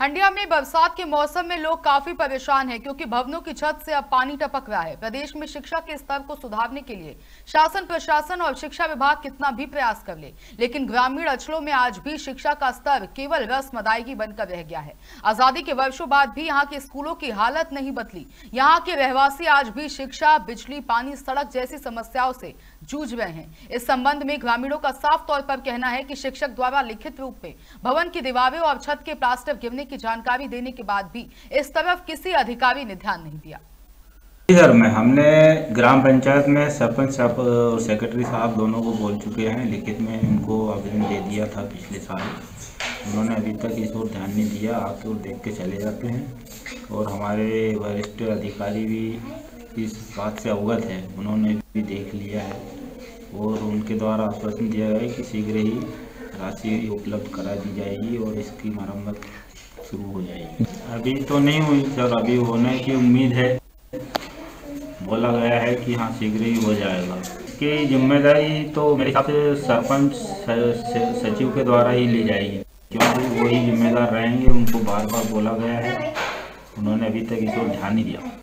हंडिया में बरसात के मौसम में लोग काफ़ी परेशान हैं क्योंकि भवनों की छत से अब पानी टपक रहा है। प्रदेश में शिक्षा के स्तर को सुधारने के लिए शासन, प्रशासन और शिक्षा विभाग कितना भी प्रयास कर ले, लेकिन ग्रामीण अंचलों में आज भी शिक्षा का स्तर केवल रस्म अदायगी बनकर रह गया है। आज़ादी के वर्षों बाद भी यहाँ के स्कूलों की हालत नहीं बदली। यहाँ के रहवासी आज भी शिक्षा, बिजली, पानी, सड़क जैसी समस्याओं से जूझ रहे हैं। इस संबंध में ग्रामीणों का साफ़ तौर पर कहना है की शिक्षक द्वारा लिखित रूप में भवन की दीवारें और छत के प्लास्टर गिरने की जानकारी देने के बाद भी इस तरफ़ किसी अधिकारी ने ध्यान नहीं दिया। सर मैं हमने ग्राम पंचायत में सरपंच साहब और सेक्रेटरी साहब दोनों को बोल चुके हैं, लिखित में उनको आवेदन दे दिया था पिछले साल। उन्होंने अभी तक इस ओर ध्यान नहीं दिया, आके और देख के चले जाते हैं। और हमारे वरिष्ठ अधिकारी भी इस बात से अवगत है, उन्होंने भी देख लिया है। और उनके द्वारा आश्वासन दिया गया है कि शीघ्र ही राशि उपलब्ध करा दी जाएगी और इसकी मरम्मत शुरू हो जाएगी। अभी तो नहीं हुई, सर, अभी होने की उम्मीद है। बोला गया है कि हाँ शीघ्र ही हो जाएगा। इसकी ज़िम्मेदारी तो मेरे हिसाब से सरपंच सचिव के द्वारा ही ली जाएगी। क्योंकि वही जिम्मेदार रहेंगे, उनको बार बार बोला गया है। उन्होंने अभी तक इस ओर ध्यान नहीं दिया।